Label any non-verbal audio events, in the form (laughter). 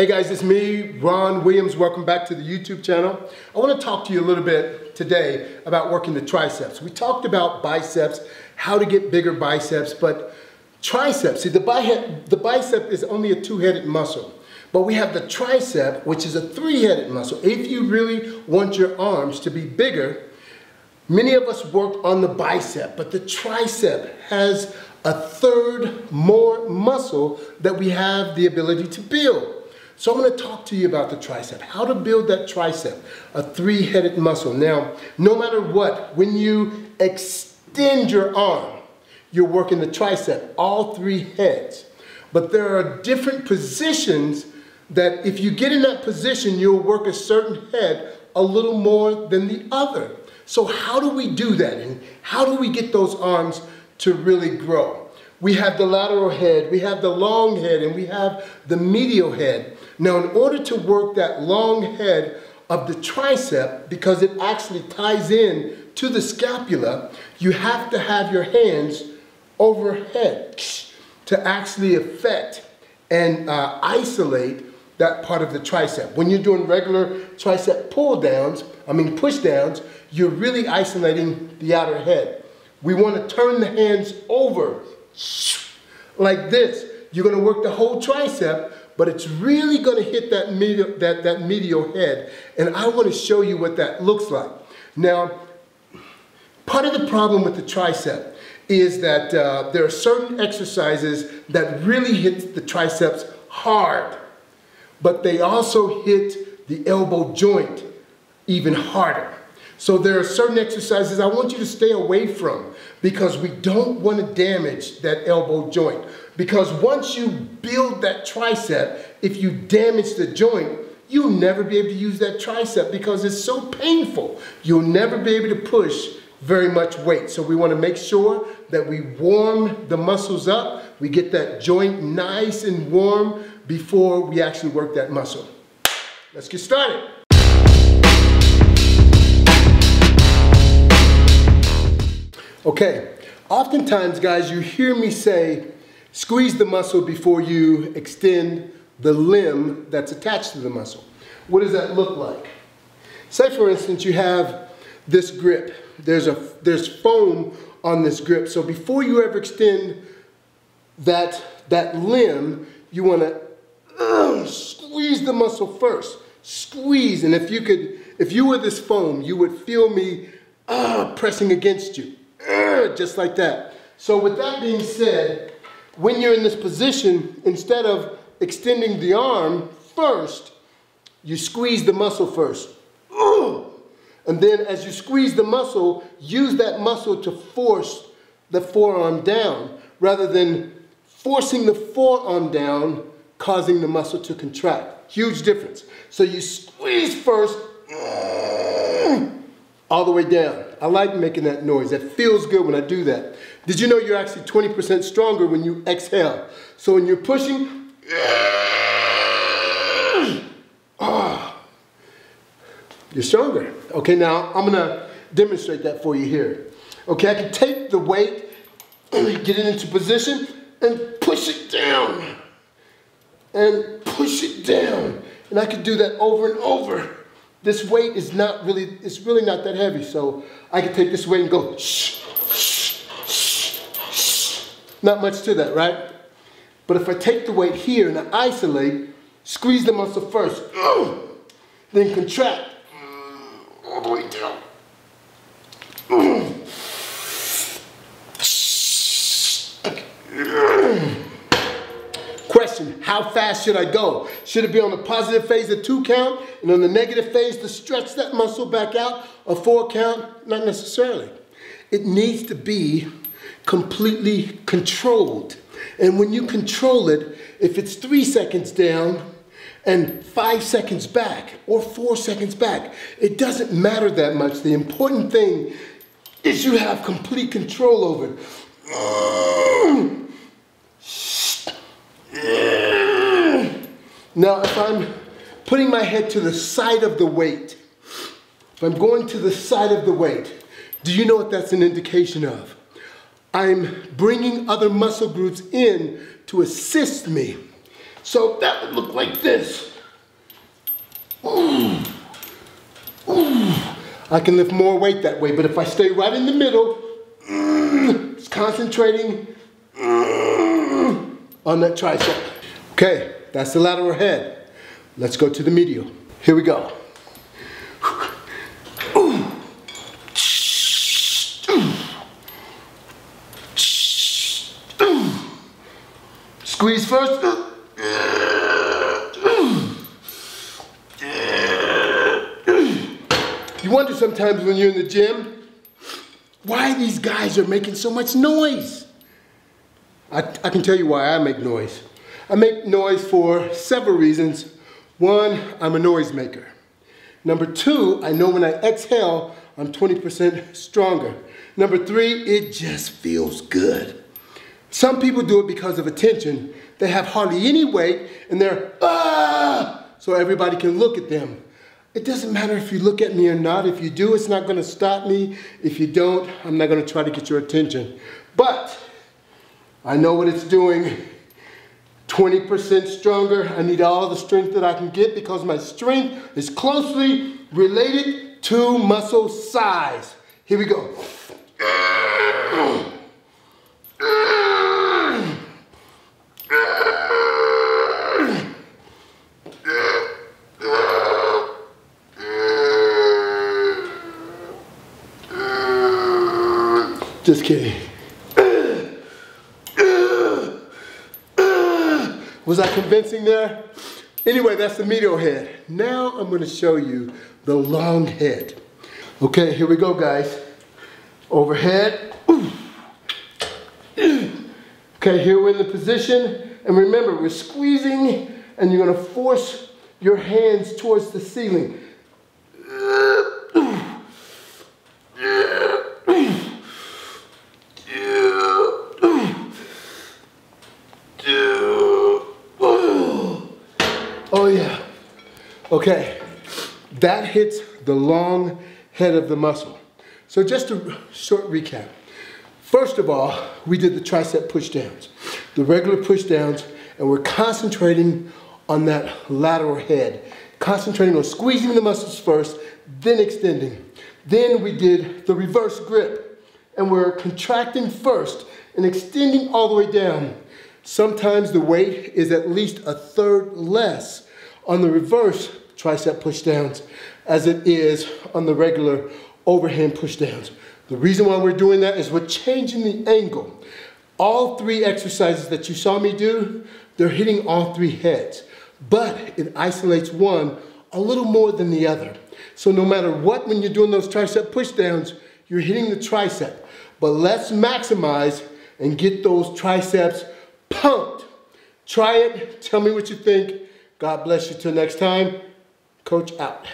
Hey guys, it's me, Ron Williams. Welcome back to the YouTube channel. I want to talk to you a little bit today about working the triceps. We talked about biceps, how to get bigger biceps, but triceps, see the, bi the bicep is only a two-headed muscle. But we have the tricep, which is a three-headed muscle. If you really want your arms to be bigger, many of us work on the bicep, but the tricep has a third more muscle that we have the ability to build. So I'm going to talk to you about the tricep, how to build that tricep, a three-headed muscle. Now, no matter what, when you extend your arm, you're working the tricep, all three heads. But there are different positions that if you get in that position, you'll work a certain head a little more than the other. So how do we do that? And how do we get those arms to really grow? We have the lateral head, we have the long head, and we have the medial head. Now, in order to work that long head of the tricep, because it actually ties in to the scapula, you have to have your hands overhead to actually affect and uh, isolate that part of the tricep. When you're doing regular tricep pull downs, I mean push downs, you're really isolating the outer head. We want to turn the hands over like this. You're going to work the whole tricep, but it's really going to hit that medial, that, that medial head. And I want to show you what that looks like. Now, part of the problem with the tricep is that uh, there are certain exercises that really hit the triceps hard, but they also hit the elbow joint even harder. So there are certain exercises I want you to stay away from because we don't want to damage that elbow joint. Because once you build that tricep, if you damage the joint, you'll never be able to use that tricep because it's so painful. You'll never be able to push very much weight. So we want to make sure that we warm the muscles up. We get that joint nice and warm before we actually work that muscle. Let's get started. Okay, oftentimes guys, you hear me say, squeeze the muscle before you extend the limb that's attached to the muscle. What does that look like? Say for instance, you have this grip. There's, a, there's foam on this grip. So before you ever extend that, that limb, you wanna uh, (clears throat) squeeze the muscle first. Squeeze, and if you could, if you were this foam, you would feel me uh, pressing against you (clears throat) just like that. So with that being said, when you're in this position, instead of extending the arm first, you squeeze the muscle first. (clears throat) And then as you squeeze the muscle, use that muscle to force the forearm down rather than forcing the forearm down, causing the muscle to contract. Huge difference. So you squeeze first, (clears throat) all the way down. I like making that noise. That feels good when I do that. Did you know you're actually 20% stronger when you exhale? So when you're pushing, (clears throat) ah, you're stronger. Okay, now I'm gonna demonstrate that for you here. Okay, I can take the weight, (clears throat) get it into position, and push it down. And push it down. And I can do that over and over. This weight is not really, it's really not that heavy. So I can take this weight and go shh, shh, shh, shh. Not much to that, right? But if I take the weight here and I isolate, squeeze the muscle first, then contract all the way down. How fast should I go? Should it be on the positive phase, a two count, and on the negative phase to stretch that muscle back out, a four count? Not necessarily. It needs to be completely controlled. And when you control it, if it's three seconds down and five seconds back or four seconds back, it doesn't matter that much. The important thing is you have complete control over it. (clears throat) Now, if I'm putting my head to the side of the weight, if I'm going to the side of the weight, do you know what that's an indication of? I'm bringing other muscle groups in to assist me. So that would look like this. Ooh. Ooh. I can lift more weight that way, but if I stay right in the middle, it's concentrating on that tricep. Okay, that's the lateral head. Let's go to the medial. Here we go. Squeeze first. You wonder sometimes when you're in the gym, why these guys are making so much noise. I, I can tell you why I make noise. I make noise for several reasons. One, I'm a noisemaker. Number two, I know when I exhale, I'm 20% stronger. Number three, it just feels good. Some people do it because of attention. They have hardly any weight and they're, ah, so everybody can look at them. It doesn't matter if you look at me or not. If you do, it's not gonna stop me. If you don't, I'm not gonna try to get your attention. But I know what it's doing. 20% stronger. I need all the strength that I can get because my strength is closely related to muscle size. Here we go. Just kidding. Was I convincing there? Anyway, that's the medial head. Now I'm gonna show you the long head. Okay, here we go, guys. Overhead. (clears throat) Okay, here we're in the position. And remember, we're squeezing and you're gonna force your hands towards the ceiling. Oh yeah. Okay, that hits the long head of the muscle. So just a short recap. First of all, we did the tricep pushdowns, the regular pushdowns, and we're concentrating on that lateral head, concentrating on squeezing the muscles first, then extending. Then we did the reverse grip, and we're contracting first and extending all the way down. Sometimes the weight is at least a third less on the reverse tricep pushdowns as it is on the regular overhand pushdowns. The reason why we're doing that is we're changing the angle. All three exercises that you saw me do, they're hitting all three heads, but it isolates one a little more than the other. So no matter what, when you're doing those tricep pushdowns, you're hitting the tricep. But let's maximize and get those triceps pumped. Try it, tell me what you think. God bless you till next time. Coach out.